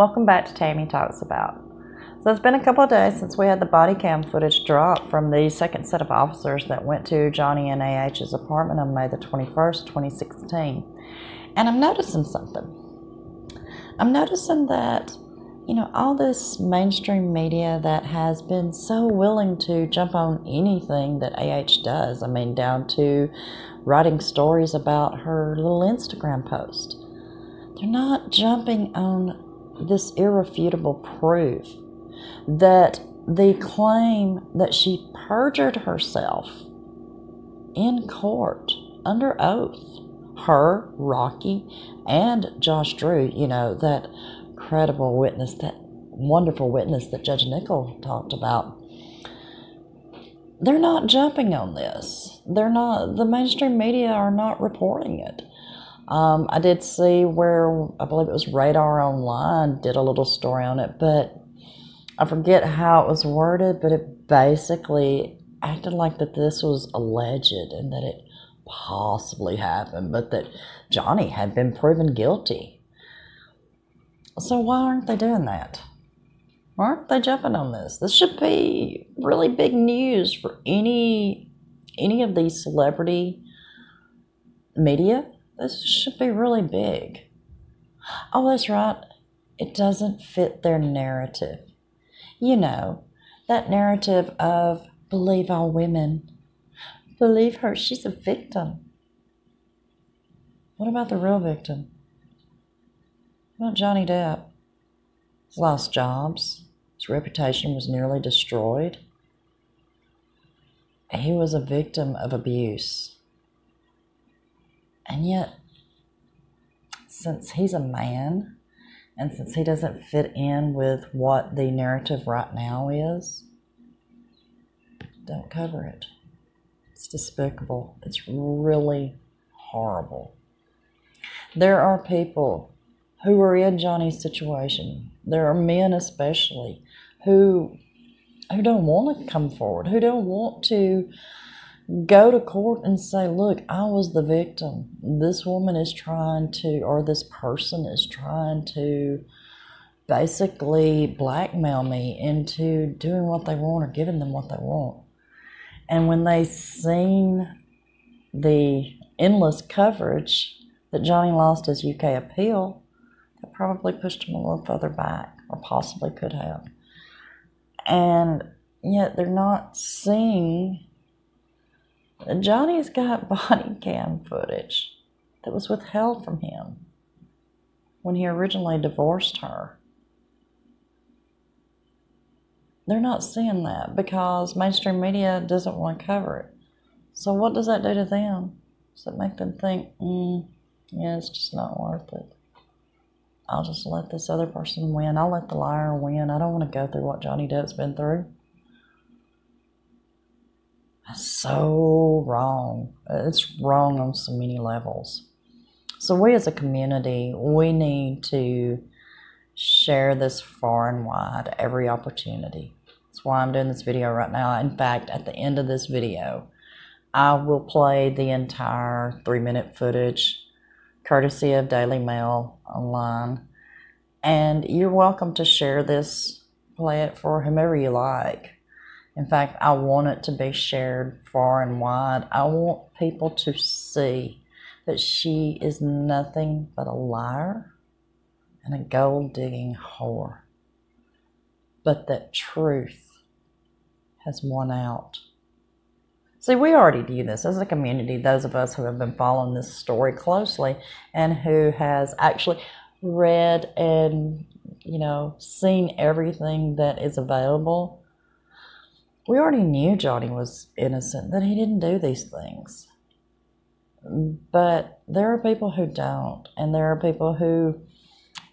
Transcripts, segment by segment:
Welcome back to Tammy Talks About. So it's been a couple of days since we had the body cam footage drop from the second set of officers that went to Johnny and AH's apartment on May the 21st, 2016. And I'm noticing something. I'm noticing that, you know, all this mainstream media that has been so willing to jump on anything that AH does, I mean, down to writing stories about her little Instagram post, they're not jumping on this irrefutable proof that the claim that she perjured herself in court under oath, her, Rocky, and Josh Drew, you know, that credible witness, that wonderful witness that Judge Nicol talked about. They're not jumping on this. They're not, the mainstream media are not reporting it. Um, I did see where I believe it was Radar Online did a little story on it, but I forget how it was worded, but it basically acted like that this was alleged and that it possibly happened, but that Johnny had been proven guilty. So why aren't they doing that? Why aren't they jumping on this? This should be really big news for any any of these celebrity media. This should be really big. Oh, that's right. It doesn't fit their narrative you know, that narrative of believe all women, believe her, she's a victim. What about the real victim? About Johnny Depp? He's lost jobs, his reputation was nearly destroyed. He was a victim of abuse. And yet, since he's a man, and since he doesn't fit in with what the narrative right now is, don't cover it. It's despicable. It's really horrible. There are people who are in Johnny's situation. There are men especially who who don't want to come forward, who don't want to go to court and say, look, I was the victim. This woman is trying to, or this person is trying to basically blackmail me into doing what they want or giving them what they want. And when they seen the endless coverage that Johnny lost his UK appeal, that probably pushed him a little further back, or possibly could have. And yet they're not seeing Johnny's got body cam footage that was withheld from him when he originally divorced her. They're not seeing that because mainstream media doesn't want to cover it. So, what does that do to them? Does it make them think, mm, yeah, it's just not worth it? I'll just let this other person win. I'll let the liar win. I don't want to go through what Johnny Depp's been through so wrong. It's wrong on so many levels. So, we as a community, we need to share this far and wide every opportunity. That's why I'm doing this video right now. In fact, at the end of this video, I will play the entire three minute footage courtesy of Daily Mail online. And you're welcome to share this, play it for whomever you like. In fact, I want it to be shared far and wide. I want people to see that she is nothing but a liar and a gold digging whore, but that truth has won out. See, we already do this as a community, those of us who have been following this story closely and who has actually read and, you know, seen everything that is available we already knew Johnny was innocent, that he didn't do these things. But there are people who don't, and there are people who,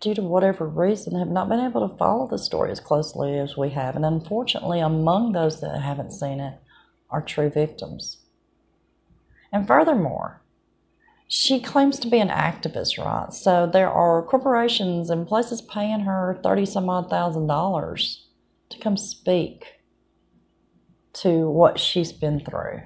due to whatever reason, have not been able to follow the story as closely as we have. And unfortunately, among those that haven't seen it are true victims. And furthermore, she claims to be an activist, right? So there are corporations and places paying her thirty some odd thousand dollars to come speak to what she's been through.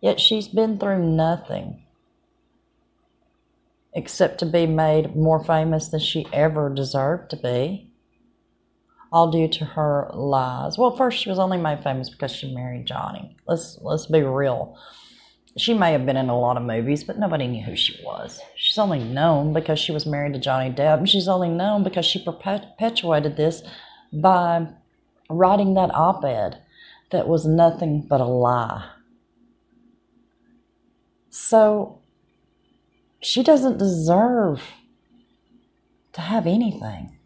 Yet she's been through nothing. except to be made more famous than she ever deserved to be, all due to her lies. Well, first she was only made famous because she married Johnny. Let's let's be real. She may have been in a lot of movies, but nobody knew who she was. She's only known because she was married to Johnny Depp, she's only known because she perpetuated this by writing that op-ed that was nothing but a lie. So she doesn't deserve to have anything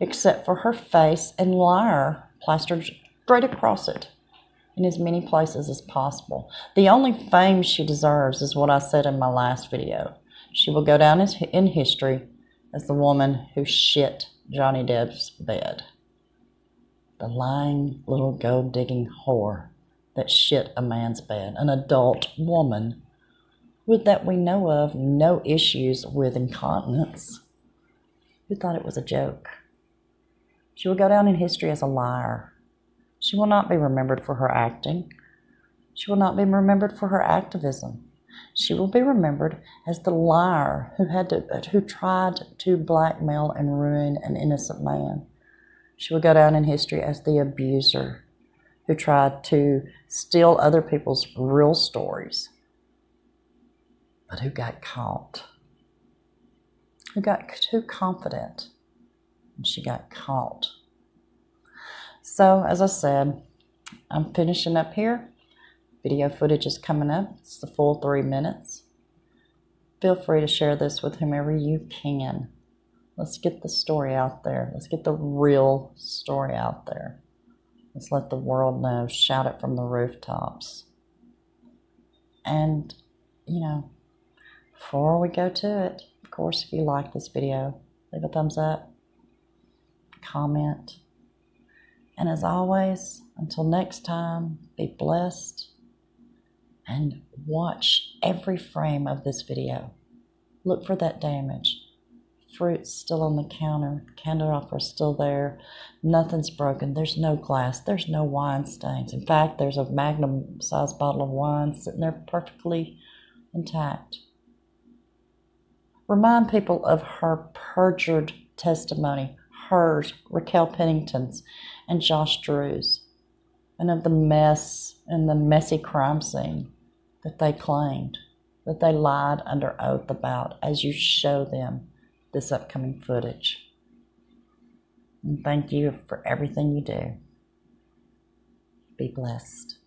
except for her face and liar plastered straight across it in as many places as possible. The only fame she deserves is what I said in my last video. She will go down in history as the woman who shit Johnny Depp's bed. The lying little gold digging whore that shit a man's bed, an adult woman with that we know of no issues with incontinence, who thought it was a joke. She will go down in history as a liar. She will not be remembered for her acting. She will not be remembered for her activism. She will be remembered as the liar who had to, who tried to blackmail and ruin an innocent man. She will go down in history as the abuser who tried to steal other people's real stories, but who got caught, who got too confident, and she got caught. So, as I said, I'm finishing up here. Video footage is coming up. It's the full three minutes. Feel free to share this with whomever you can. Let's get the story out there. Let's get the real story out there. Let's let the world know. Shout it from the rooftops. And, you know, before we go to it, of course, if you like this video, leave a thumbs up, comment. And as always, until next time, be blessed and watch every frame of this video. Look for that damage fruit's still on the counter, candelabra's still there, nothing's broken, there's no glass, there's no wine stains. In fact, there's a magnum sized bottle of wine sitting there perfectly intact. Remind people of her perjured testimony, hers, Raquel Pennington's, and Josh Drew's, and of the mess and the messy crime scene that they claimed, that they lied under oath about as you show them this upcoming footage. And thank you for everything you do. Be blessed.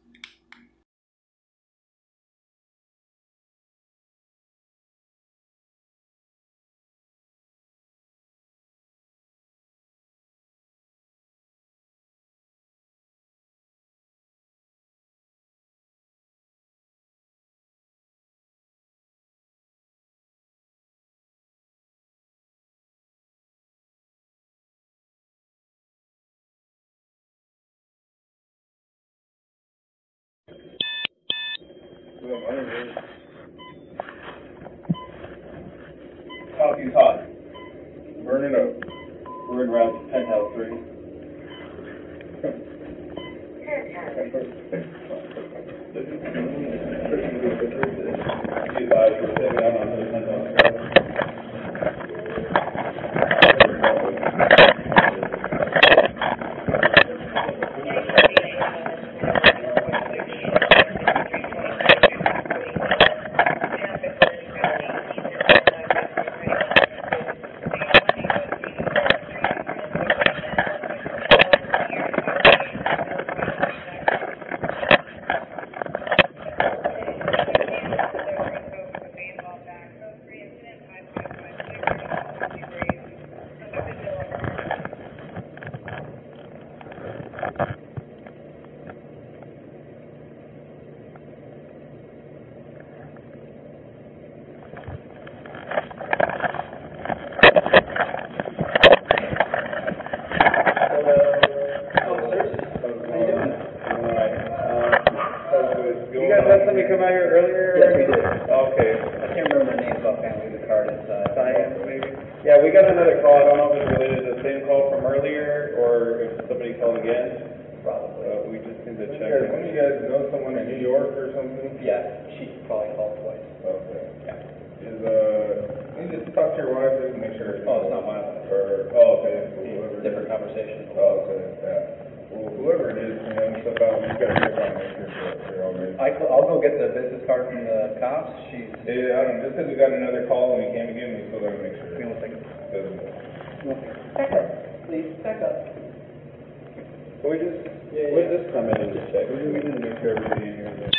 Coffee's hot. Burn it up. We're in around penthouse three. She's live, we're sitting down on the penthouse. You guys had somebody come out here earlier? Yes, we did. Okay. I can't remember the names offhand, leave the card inside. Science, maybe? Yeah, we got another call, I don't know if it's related to the same call from earlier, or if somebody called again, Probably. but we just need to When check. you guys, when you guys know someone in New York or something? Yeah, she probably called twice. Okay. Yeah. Is, uh, when just talk to your wife, just make sure. Oh, it's not my wife. Or, oh, okay, whoever. Different conversation. Oh, okay, yeah. Well, whoever it is, you know, stuff out, you gotta check on, make sure they're all good. I, will go get the business card from the cops, she's, Yeah, I don't know, just 'cause we got another call and we came again, we still gotta make sure. we don't think, Doesn't- back up, please, back up. We just, We'll just come in and just check. we we just make sure everybody in here is.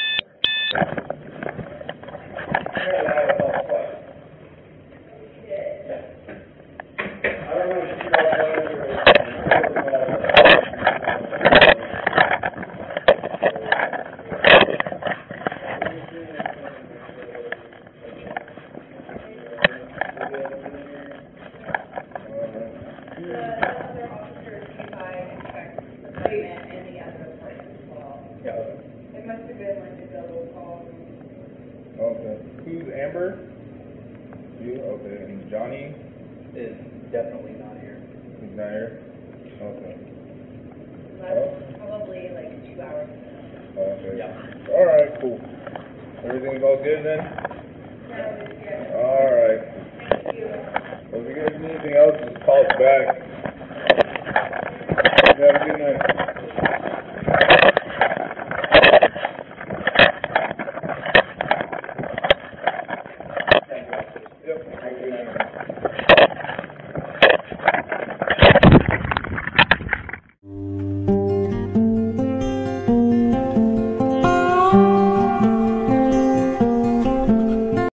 I don't know if you guys know The other officers came by and checked the statement and the address plate as well. Yeah. It must have been like a double call. Okay, who's Amber? You, okay, and Johnny, Is definitely not here. he's not here? Okay, That's probably like two hours okay. Yeah. All right, cool. Everything's all good then? That good. All right. Thank you. Well, if you guys need anything else, just call us back. Have a good night.